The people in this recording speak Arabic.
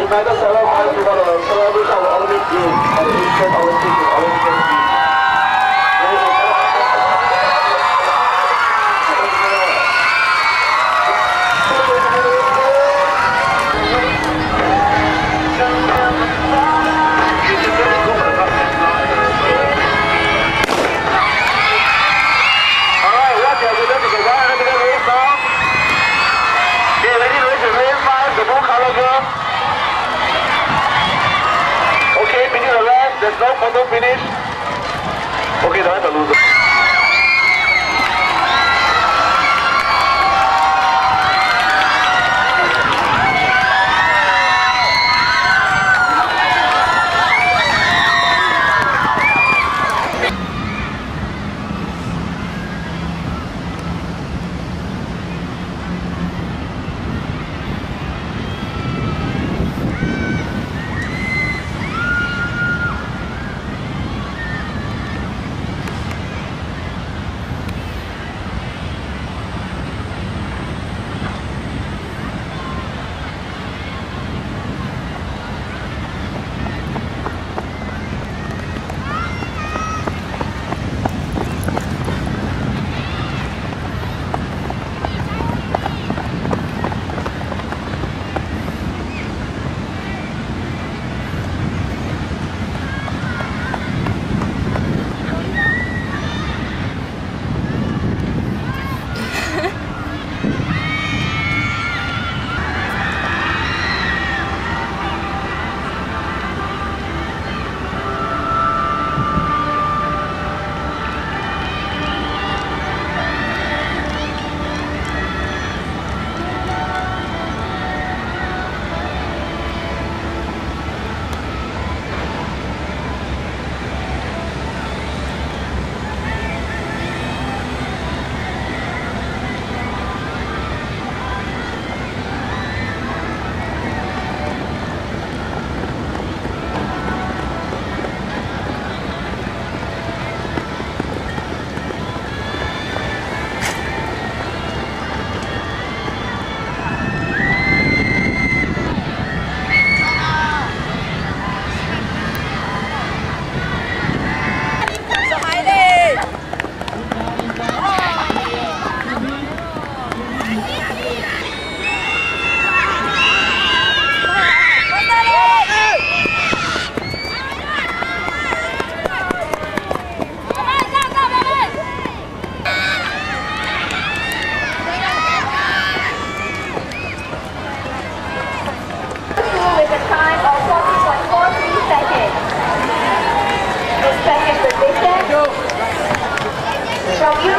عباده سواء كانت مباراه سواء بيت أو ارض الدين أو الشيخ أو السجن أو التسجيل So you